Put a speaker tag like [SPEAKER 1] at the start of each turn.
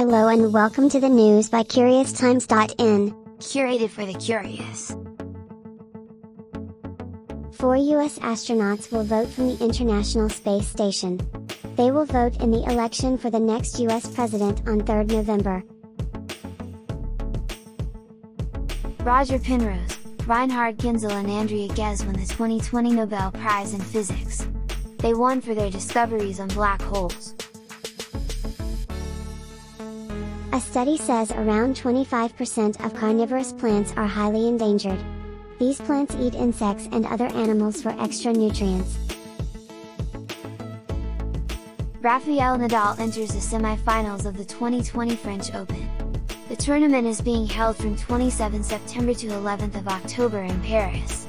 [SPEAKER 1] Hello and welcome to the news by CuriousTimes.in.
[SPEAKER 2] Curated for the curious.
[SPEAKER 1] Four U.S. astronauts will vote from the International Space Station. They will vote in the election for the next U.S. president on 3rd November.
[SPEAKER 2] Roger Penrose, Reinhard Genzel and Andrea Ghez won the 2020 Nobel Prize in Physics. They won for their discoveries on black holes.
[SPEAKER 1] A study says around 25% of carnivorous plants are highly endangered. These plants eat insects and other animals for extra nutrients.
[SPEAKER 2] Rafael Nadal enters the semifinals of the 2020 French Open. The tournament is being held from 27 September to 11 October in Paris.